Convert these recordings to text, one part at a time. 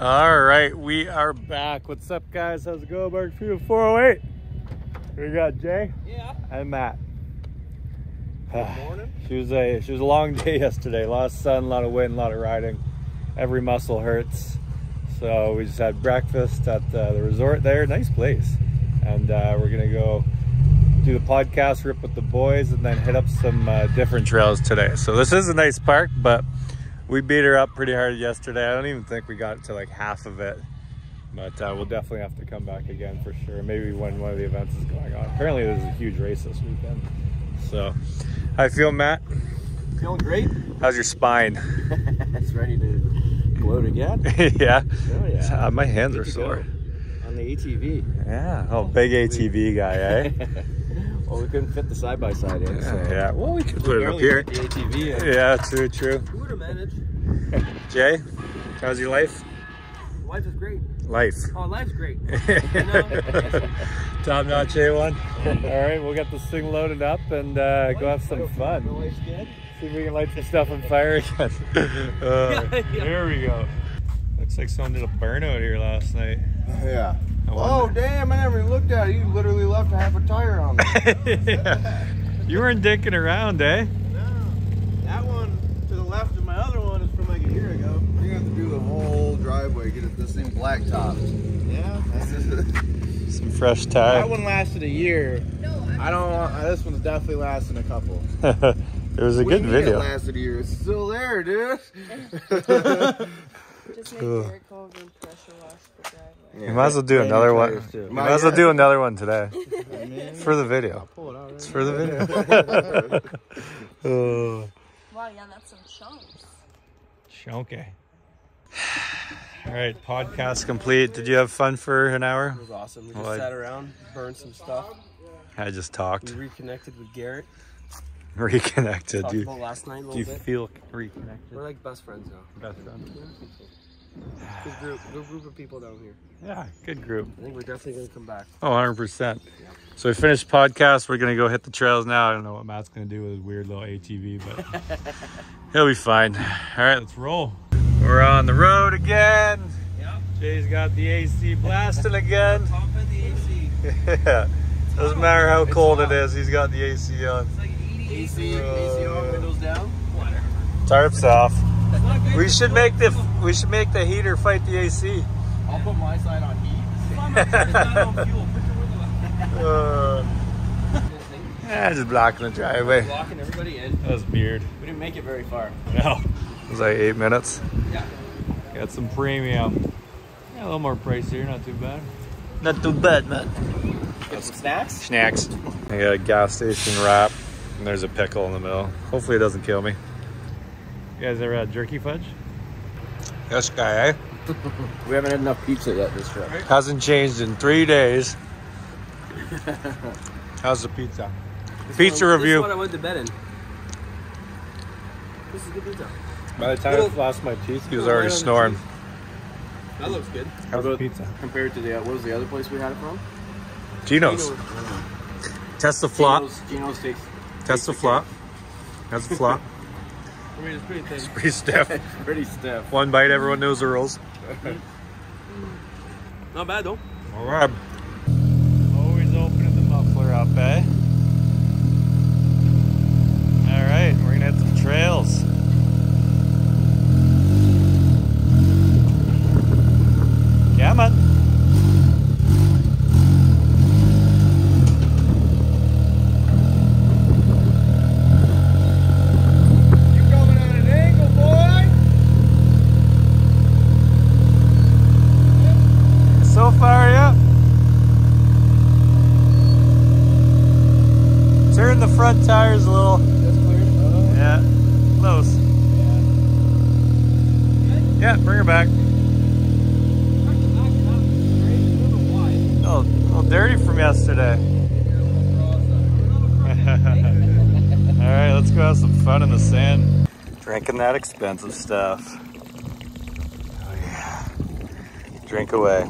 All right, we are back. What's up, guys? How's it going, Mark Freeman 408? We got Jay Yeah. and Matt. morning. She was a she was a long day yesterday. A lot of sun, a lot of wind, a lot of riding. Every muscle hurts. So we just had breakfast at uh, the resort there. Nice place, and uh, we're gonna go do the podcast rip with the boys, and then hit up some uh, different trails today. So this is a nice park, but we beat her up pretty hard yesterday. I don't even think we got to like half of it. But uh, we'll definitely have to come back again for sure. Maybe when one of the events is going on. Apparently, there's a huge race this weekend. So, how you feel, Matt? Feeling great. How's your spine? it's ready to gloat again. yeah. Oh yeah. Uh, my hands are sore. go. On the ATV. Yeah. Oh, big ATV guy, eh? well, we couldn't fit the side by side in. So. yeah. Well, we could put it up here. The ATV. In. Yeah, true, true. We would have managed. Jay, how's your life? Life is great. Life. Oh, life's great. You know? Top notch A1. All right, we'll get this thing loaded up and uh, go have some fun. Life's good. See if we can light some stuff on fire again. Uh, Yeah. There we go. Looks like someone did a burnout here last night. Yeah. Oh damn! I never even looked at it. You literally left a half a tire on there. you weren't dicking around, eh? no, that one to the left of my other one is from like a year ago. You're gonna have to do the whole driveway, get it this thing blacktop. Yeah. Some fresh tire. that one lasted a year. No, I don't want. This one's definitely lasting a couple. it was a What good video. It lasted a year. It's still there, dude. Just make Ugh. Derek over and pressure wash the driveway. You might as well do another one. too. You might as well do another one today. It's For the video. Pull it out. It's for the video. oh, Wow, yeah, that's some chunks. chunky. All right, podcast complete. Did you have fun for an hour? It was awesome. We just Well, sat around, burned some stuff. I just talked. We talked. reconnected with Garrett. Reconnected. Talked Do you, about last night a do you bit. feel reconnected? We're like best friends now. Best friend. Good group, good group of people down here. Yeah, good group. I think we're definitely gonna come back. Oh, 100%. So we finished podcast. We're going to go hit the trails now. I don't know what Matt's going to do with his weird little ATV, but he'll be fine. All right, let's roll. We're on the road again. Yeah. Jay's got the AC blasting again. Top of the AC. yeah. Doesn't matter how cold it is, he's got the AC on. It's like 80 AC, AC on, windows down. Whatever. Tarps off. It's not good. We should make the we should make the heater fight the AC. I'll put my side on heat. It's not it's not on fuel. Put your window Uh, yeah, just blocking the driveway. Blocking everybody in. That was weird. We didn't make it very far. No. It was like eight minutes. Yeah. Got some premium. Yeah, a little more pricier, not too bad. Not too bad, man. Get some snacks. Snacks. I got a gas station wrap, and there's a pickle in the middle. Hopefully it doesn't kill me. You guys ever had jerky fudge? Yes, guy, eh? We haven't had enough pizza yet this trip. Hasn't changed in three days. How's the pizza? Pizza This review. is what I went to bed in. This is good pizza. By the time Little- I lost my teeth, he was already light on the snoring. That looks good. How's the about- pizza? Compared to the what was the other place we had it from? Geno's. Test the flop. Geno's, Geno's takes. Test the flop. That's the flop. I mean, it's pretty thin. Pretty stiff. Pretty stiff. One bite, everyone knows the rules. Not bad though. All right. Always opening the muffler up, eh? All right, we're gonna hit some trails. Come on. You coming at an angle, boy? So far, yeah. Turn the front tires a little. Just cleared. Uh, Yeah, close. Yeah, bring her back. Oh, a little dirty from yesterday. All right, let's go have some fun in the sand. Drinking that expensive stuff. Oh yeah. Drink away.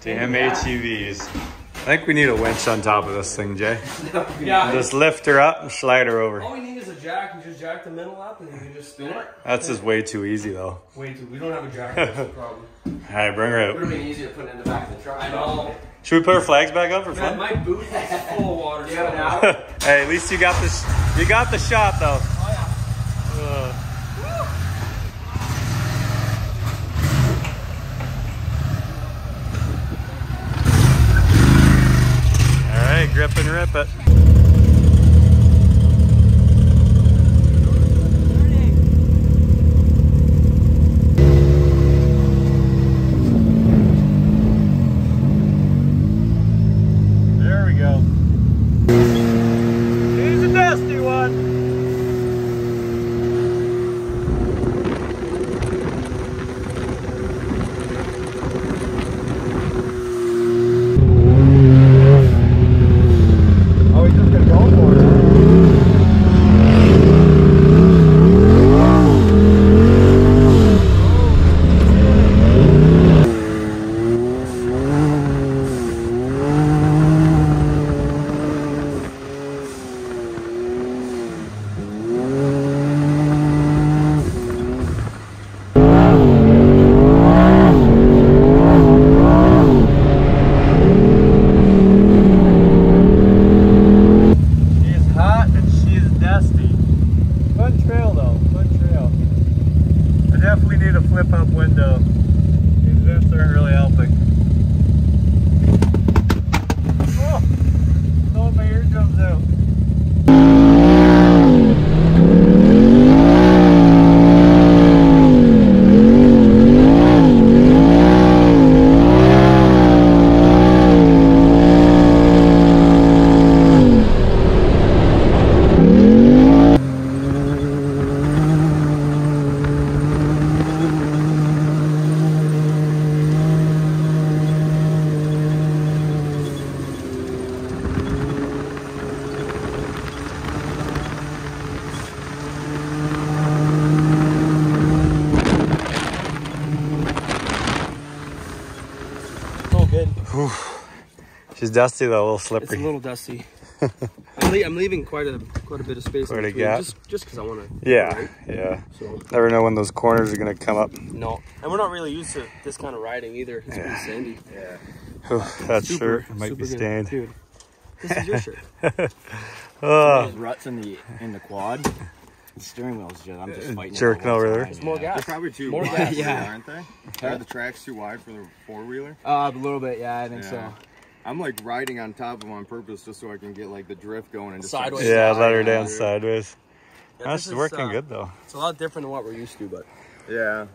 Damn ATVs. I think we need a winch on top of this thing, Jay. Yeah. Just lift her up and slide her over. All we need is a jack. You just jack the middle up and you can just spin it. That's just way too easy though. Way too. we don't have a jack. That's the problem. All right, bring her Would have been easier to put it in the back of the truck. I know. Should we put our flags back up for Man, fun? my boot is full of water. You have an so- hey, at least you got the sh- you got the shot though. Oh yeah. Uh, All right, grip and rip it. There we go. He's a dusty one. Oh, he's just gonna go for it. She's hot and she's dusty. Fun trail though, fun trail. I definitely need a flip up window. These vents aren't really helping. Oh, throwing my eardrums out. She's dusty though, a little slippery. It's a little dusty. I'm, le- I'm leaving quite a quite a bit of space. Quite a gap. Just just because I want to. yeah, yeah. So Never know when those corners are gonna come up. no, and we're not really used to this kind of riding either. It's pretty sandy. Yeah. that Super- shirt might be stained. Dude, this is your shirt. Oh, There's ruts in the in the quad. The steering wheel's just I'm just fighting. it jerking the over there. time, It's more yeah. They're probably too More wide, gas. Yeah. aren't they? Are the tracks too wide for the four wheeler? Uh, a little bit, yeah, I think Yeah. so. I'm like riding on top of them on purpose just so I can get like the drift going and just start Sideways. yeah, let her down sideways. Yeah, That's is, working uh, good though. It's a lot different than what we're used to, but Yeah.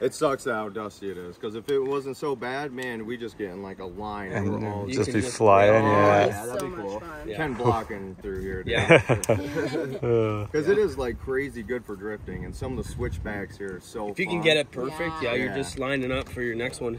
It sucks how dusty it is. Because if it wasn't so bad, man, we just get in like a line and, And we're all You just can be just- flying, Oh, yeah. yeah, that'd so be much cool. fun. Yeah. Ken blocking through here. Yeah. Because it is like crazy good for drifting, and some of the switchbacks here are so. if you can get it perfect, yeah, Yeah. you're just lining up for your next one.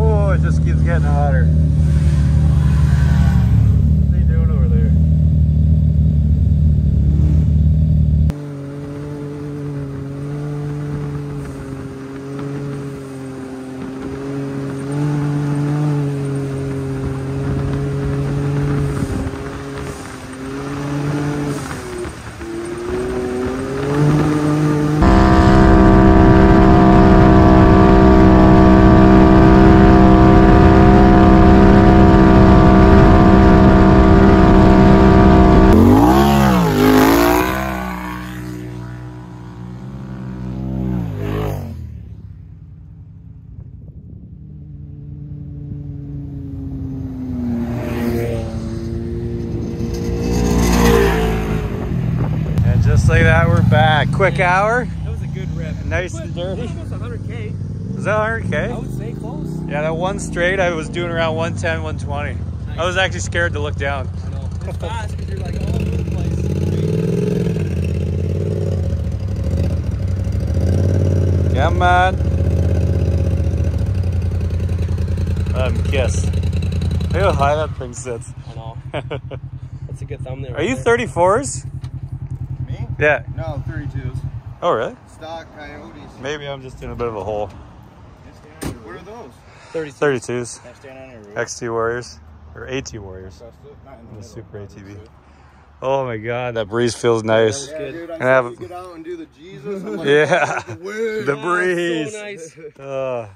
Oh, it just keeps getting hotter. What are you doing over there? And just like that, we're. Quick hour, That was a good rip. nice and dirty. Almost 100k. Is that 100k? I would say close. Yeah, that one straight I was doing around 110, 120. I was actually scared to look down. I know. It's fast because you're like all over the place. Yeah, man. Let him kiss. Look how high that thing sits. I know. That's a good thumbnail. Are you 34s? Me? Yeah. No, 32s. Oh, really? Stock coyotes. Maybe I'm just in a bit of a hole. What are those? 32s. I'm standing on your roof. XT Warriors. Or AT Warriors. Not in The middle. Super ATV. Oh my god, that breeze feels nice. Yeah, dude, I have- saw get out and do the Jesus. I'm like, Yeah. the wind. The breeze. So nice. Uh,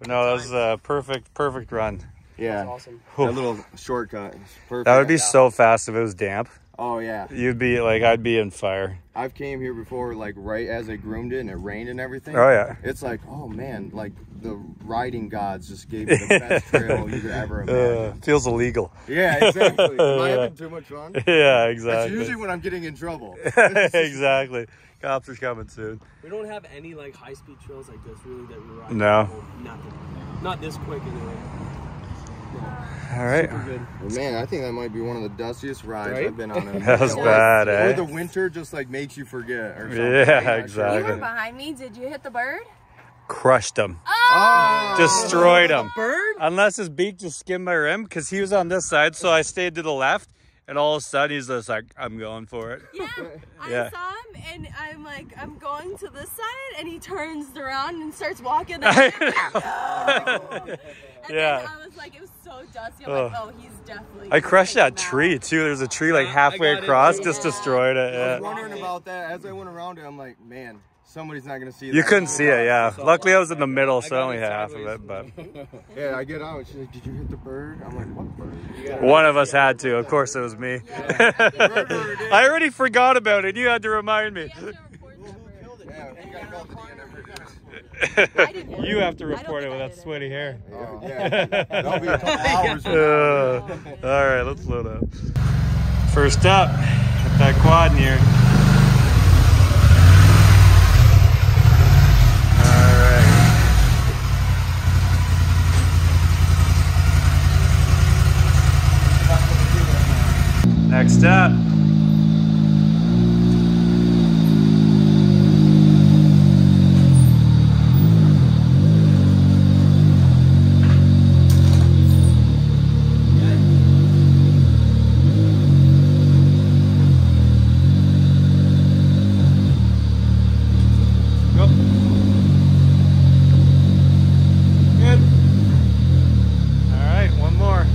but no, that was a perfect, perfect run. Yeah. That's awesome. That little shortcut. Perfect. That would be so fast if it was damp. Oh yeah. You'd be like, I'd be in fire. I've came here before, like right as I groomed it and it rained and everything. Oh yeah. It's like, oh man, like the riding gods just gave me the best trail you could ever imagine. Uh, feels illegal. Yeah, exactly. Am I having too much fun? yeah, That's exactly. usually when I'm getting in trouble. exactly. Cops are coming soon. We don't have any like high speed trails like this really that we're ride. No. Nothing. Not this quick anyway. All right. Super good. Well, man, I think that might be one of the dustiest rides Right? I've been on. in a That was bad, Or eh? the winter just like makes you forget or something. Yeah, I'm exactly. You were behind me. Did you hit the bird? Crushed him. Oh! Destroyed him. Bird? Unless his beak just skimmed my rim, because he was on this side, so I stayed to the left, and all of a sudden he's just like, I'm going for it. Yeah. I saw him and I'm like, I'm going to this side and he turns around and starts walking. And yeah. then I was like, it was so dusty. I'm like, oh, he's definitely. I crushed that him tree too. There's a tree like halfway got it, across, just Yeah. destroyed it. I was wondering about that as I went around it. I'm like, man, somebody's not gonna see. You that. couldn't see it, yeah. So- Luckily, I was in the middle, so I only had half of it. But Yeah, I get out. She's like, "Did you hit the bird?" I'm like, "What bird?" one of us had to. Of course, it was me. I already forgot about it. You had to remind me. We have to report the bird. Yeah, you gotta call the DNR. I didn't You have to report it think with that did it. sweaty hair. Oh, yeah. That'll be a couple hours. Uh, all right, let's load up. First up, get that quad in here. All right. Next up. Go. Good. All right, one more.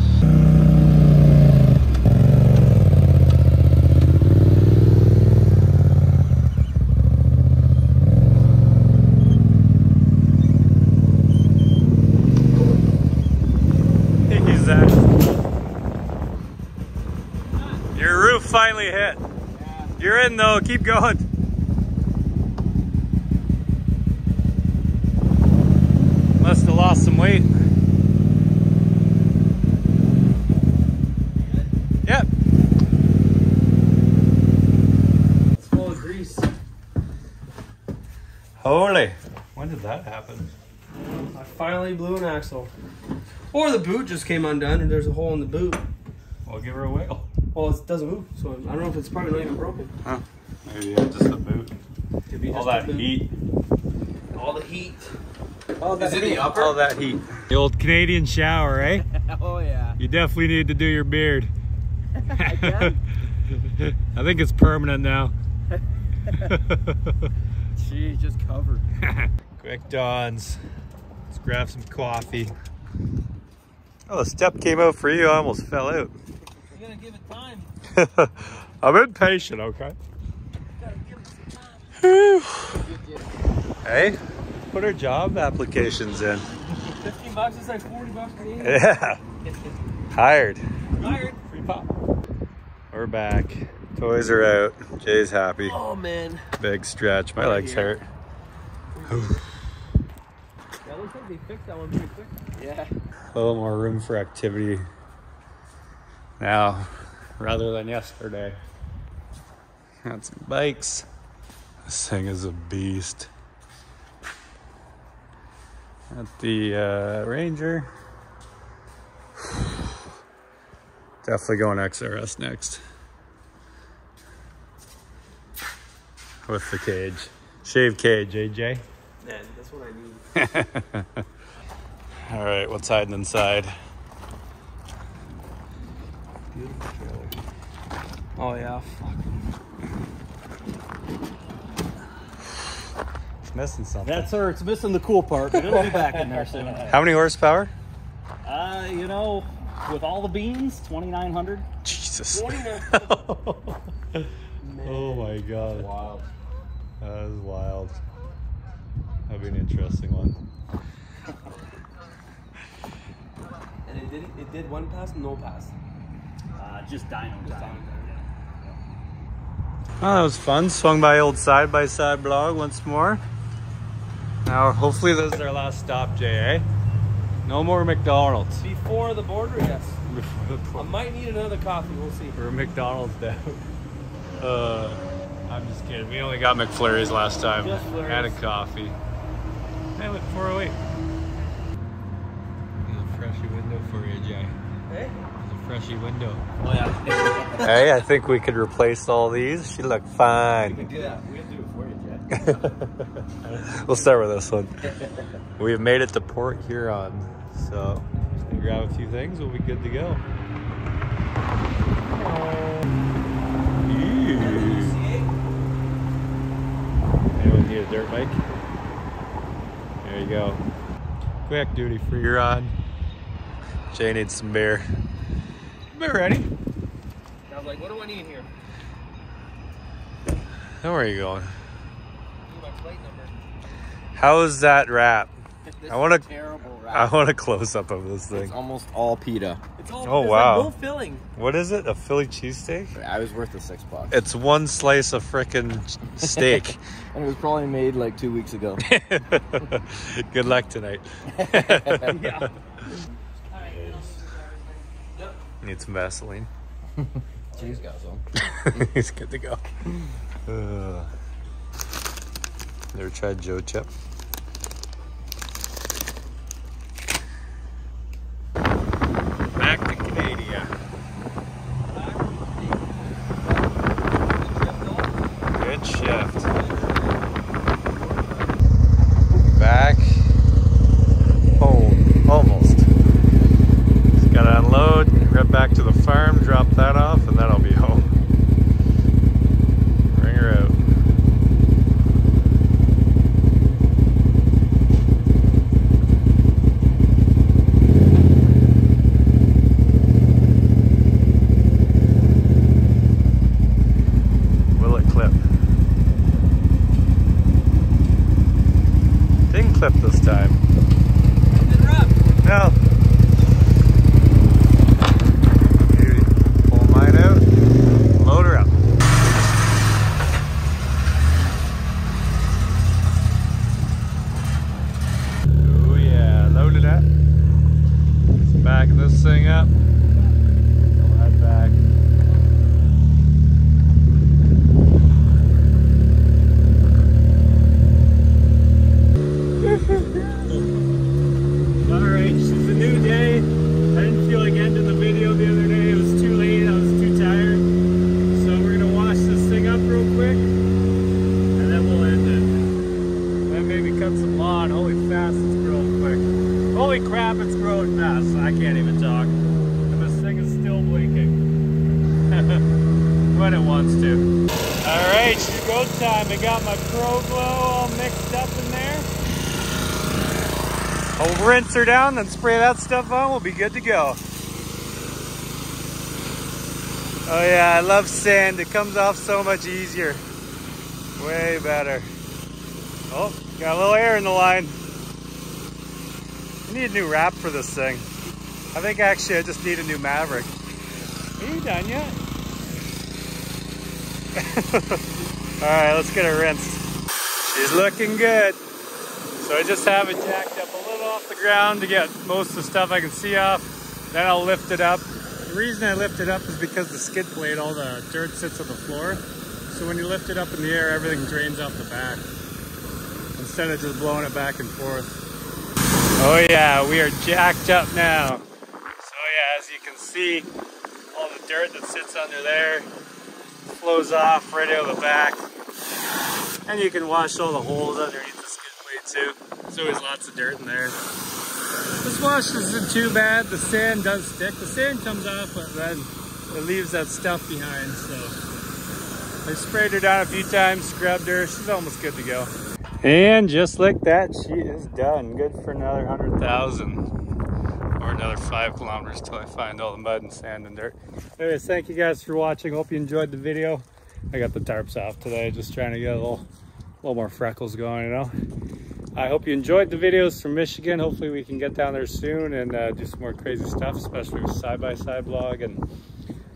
He's uh, Your roof finally hit. You're in though, keep going. Must have lost some weight. Yep. It's full of grease. Holy. When did that happen? I finally blew an axle. Or the boot just came undone and there's a hole in the boot. I'll give her a wiggle. Well, it doesn't move, so I don't know if it's probably not even broken. Huh. Maybe yeah, just the boot. Could be All just that boot. heat. All the heat. Oh, that's it the upper? All that heat. The old Canadian shower, eh? Oh yeah. You definitely need to do your beard. I can. I think it's permanent now. She's just covered. Quick dawns. Let's grab some coffee. Oh, the step came out for you. I almost fell out. You gotta give it time. I'm impatient, okay? Hey, put our job applications in. 15 bucks is like 40 bucks Canadian. Yeah, hired. Hired. Free pop. We're back. Toys are out. Jay's happy. Oh man. Big stretch. My legs hurt. That looks like they fixed that one pretty quick. Yeah. A little more room for activity now rather than yesterday. Got some bikes. This thing is a beast. at the uh, Ranger. Definitely going XRS next. With the cage. Shave cage, AJ. Man, that's what I need. All right, what's hiding inside? Oh yeah, fuck. It's missing something. That's her. It's missing the cool part, but it'll be back in there soon. How many horsepower? Uh, you know, with all the beans, 2,900. Jesus. 29. oh my god. Wild. That is wild. That'd be an interesting one. And it didn't. It did one pass, no pass. Uh, just dyno time. Oh, that was fun. Swung by old side by side blog once more. Now, hopefully, this is our last stop, Jay. Eh? No more McDonald's. Before the border, yes. I might need another coffee. We'll see. we're McDonald's down. Uh, I'm just kidding. We only got McFlurries last time. Just Flurries. And a coffee. Hey, look, 408. There's a freshy window for you, Jay. Hey. There's a freshy window. Oh, yeah. Hey, I think we could replace all these. She look fine. We can do that. We'll do it for you, Jack. we'll start with this one. We've made it to Port Huron, so just gonna grab a few things. We'll be good to go. Anyone need a dirt bike? There you go. Quick duty for Huron. Jay needs some beer. Beer ready? I was like, what do I need here? Now where are you going? Need my plate number. How is that wrap? This I wanna- a terrible I want a close up of this thing. It's almost all pita. It's all. Oh, there's wow. Like no filling. What is it? A Philly cheesesteak? I was worth the six bucks. It's one slice of frickin' steak. And it was probably made like two weeks ago. Good luck tonight. Yeah. Need some Vaseline. She's got some. He's good to go. Uh, never tried Joe Chip? Back to Canada. Good shift. Back home, almost. Just gotta unload, head back to the farm, drop that off, and then I'll be home. Bring her out. Will it clip? Didn't clip this time. No. Beauty. Pull mine out. Load her up. Oh yeah, load it up. Let's back this thing up. We'll head back. Alright, it's a new day. I didn't feel like ending the video the other day. It was too late. I was too tired. So we're gonna wash this thing up real quick. And then we'll end it. Then maybe cut some lawn. Holy fast, it's growing quick. Holy crap, it's growing fast. I can't even talk. And this thing is still blinking. when it wants to. Alright, it's go time. I got my Pro Glow all mixed up in there. Rinse her down, then spray that stuff on. We'll be good to go. Oh yeah, I love sand. It comes off so much easier. Way better. Oh, got a little air in the line. I need a new wrap for this thing. I think actually I just need a new Maverick. Are you done yet? All right, let's get her rinsed. She's looking good. So I just have it jacked up a little off the ground to get most of the stuff I can see off. Then I'll lift it up. The reason I lift it up is because the skid plate, all the dirt sits on the floor. So when you lift it up in the air, everything drains off the back. Instead of just blowing it back and forth. Oh yeah, we are jacked up now. So yeah, as you can see, all the dirt that sits under there flows off right out of the back. And you can wash all the holes underneath too. There's always lots of dirt in there. This wash isn't too bad. The sand does stick. The sand comes off, but then it leaves that stuff behind. So I sprayed her down a few times, scrubbed her. She's almost good to go. And just like that, she is done. Good for another 100,000 or another five kilometers till I find all the mud and sand and dirt. Anyways, thank you guys for watching. Hope you enjoyed the video. I got the tarps off today, just trying to get a little, a little more freckles going, you know. I hope you enjoyed the videos from Michigan. Hopefully we can get down there soon and uh, do some more crazy stuff, especially with side-by-side blog and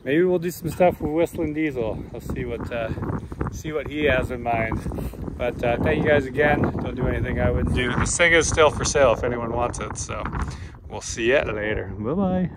maybe we'll do some stuff with Whistling Diesel. I'll see what uh, see what he has in mind. But uh, thank you guys again. Don't do anything I wouldn't do. This thing is still for sale if anyone wants it. So we'll see you later. Bye-bye.